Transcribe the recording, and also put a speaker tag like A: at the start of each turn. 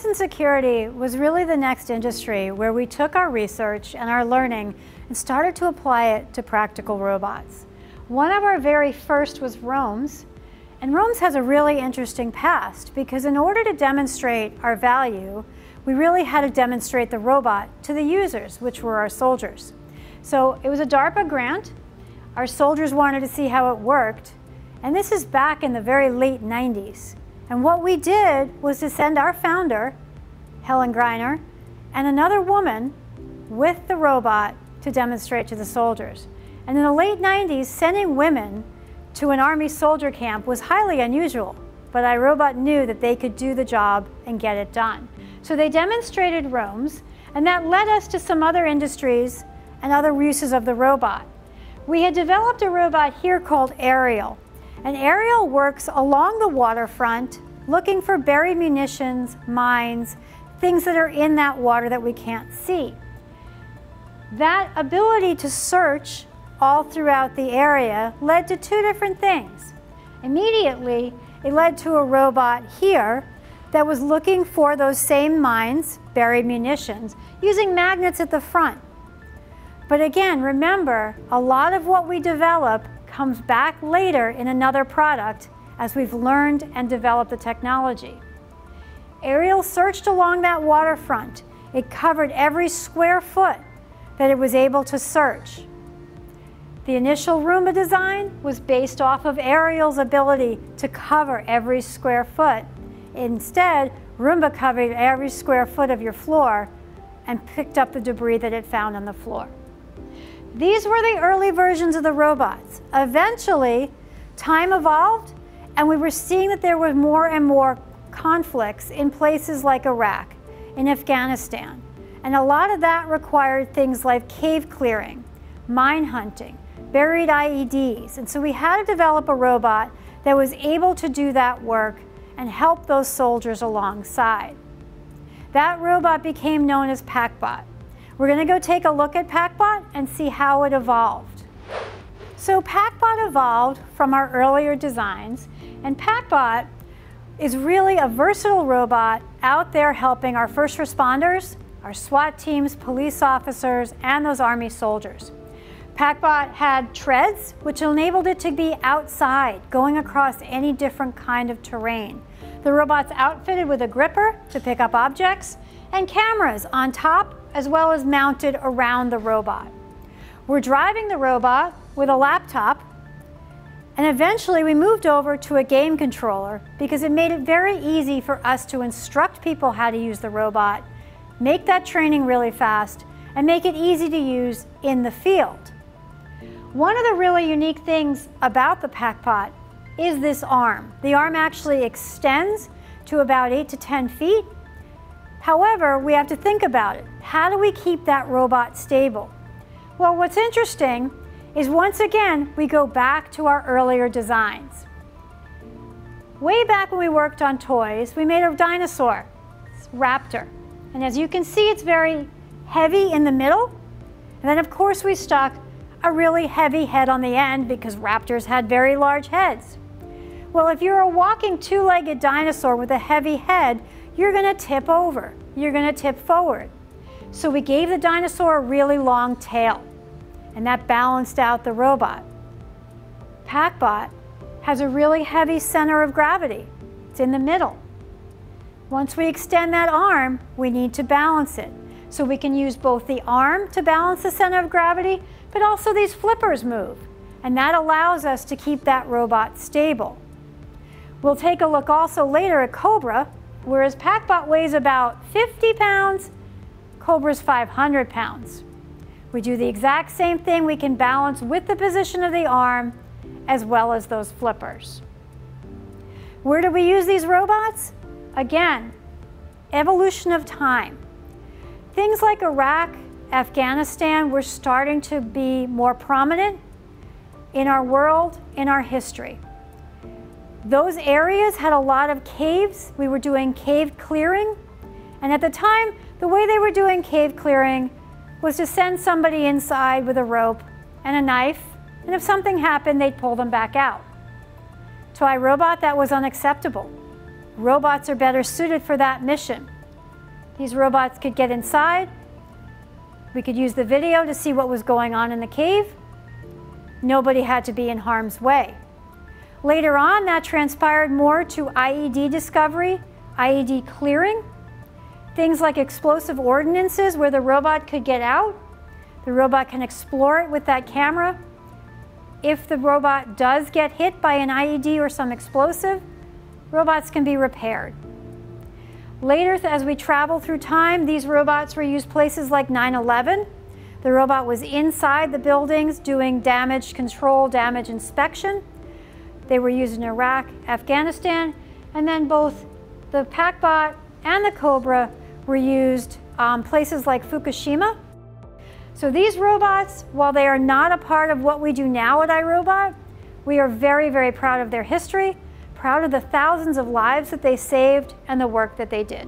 A: defense and security was really the next industry where we took our research and our learning and started to apply it to practical robots. One of our very first was ROMES, and ROMES has a really interesting past because in order to demonstrate our value, we really had to demonstrate the robot to the users, which were our soldiers. So it was a DARPA grant. Our soldiers wanted to see how it worked. And this is back in the very late 90s. And what we did was to send our founder, Helen Greiner, and another woman with the robot to demonstrate to the soldiers. And in the late 90s, sending women to an Army soldier camp was highly unusual, but iRobot knew that they could do the job and get it done. So they demonstrated ROMES, and that led us to some other industries and other uses of the robot. We had developed a robot here called Ariel, and Ariel works along the waterfront looking for buried munitions, mines, things that are in that water that we can't see. That ability to search all throughout the area led to two different things. Immediately, it led to a robot here that was looking for those same mines, buried munitions, using magnets at the front. But again, remember, a lot of what we develop comes back later in another product as we've learned and developed the technology. Ariel searched along that waterfront. It covered every square foot that it was able to search. The initial Roomba design was based off of Ariel's ability to cover every square foot. Instead, Roomba covered every square foot of your floor and picked up the debris that it found on the floor. These were the early versions of the robots. Eventually, time evolved and we were seeing that there were more and more conflicts in places like Iraq, in Afghanistan. And a lot of that required things like cave clearing, mine hunting, buried IEDs. And so we had to develop a robot that was able to do that work and help those soldiers alongside. That robot became known as PackBot. We're going to go take a look at PackBot and see how it evolved. So PackBot evolved from our earlier designs, and PackBot is really a versatile robot out there helping our first responders, our SWAT teams, police officers, and those Army soldiers. PackBot had treads, which enabled it to be outside, going across any different kind of terrain. The robot's outfitted with a gripper to pick up objects and cameras on top as well as mounted around the robot. We're driving the robot with a laptop and eventually we moved over to a game controller because it made it very easy for us to instruct people how to use the robot, make that training really fast, and make it easy to use in the field. One of the really unique things about the PackBot is this arm. The arm actually extends to about 8 to 10 feet. However, we have to think about it. How do we keep that robot stable? Well, what's interesting is once again, we go back to our earlier designs. Way back when we worked on toys, we made a dinosaur, it's raptor. And as you can see, it's very heavy in the middle. And then of course we stuck a really heavy head on the end because raptors had very large heads. Well, if you're a walking two-legged dinosaur with a heavy head, you're gonna tip over. You're gonna tip forward. So we gave the dinosaur a really long tail, and that balanced out the robot. PackBot has a really heavy center of gravity. It's in the middle. Once we extend that arm, we need to balance it. So we can use both the arm to balance the center of gravity, but also these flippers move. And that allows us to keep that robot stable. We'll take a look also later at Kobra, whereas PackBot weighs about 50 pounds, Kobra's 500 pounds. We do the exact same thing. We can balance with the position of the arm as well as those flippers. Where do we use these robots? Again, evolution of time. Things like Iraq, Afghanistan were starting to be more prominent in our world, in our history. Those areas had a lot of caves. We were doing cave clearing. And at the time, the way they were doing cave clearing was to send somebody inside with a rope and a knife, and if something happened, they'd pull them back out. To iRobot, that was unacceptable. robots are better suited for that mission. These robots could get inside. We could use the video to see what was going on in the cave. Nobody had to be in harm's way. Later on, that transpired more to IED discovery, IED clearing, things like explosive ordinances where the robot could get out. The robot can explore it with that camera. If the robot does get hit by an IED or some explosive, robots can be repaired. Later, as we travel through time, these robots were used places like 9-11. The robot was inside the buildings doing damage control, damage inspection. They were used in Iraq, Afghanistan, and then both the PackBot and the Kobra were used um, places like Fukushima. So these robots, while they are not a part of what we do now at iRobot, we are very, very proud of their history proud of the thousands of lives that they saved and the work that they did.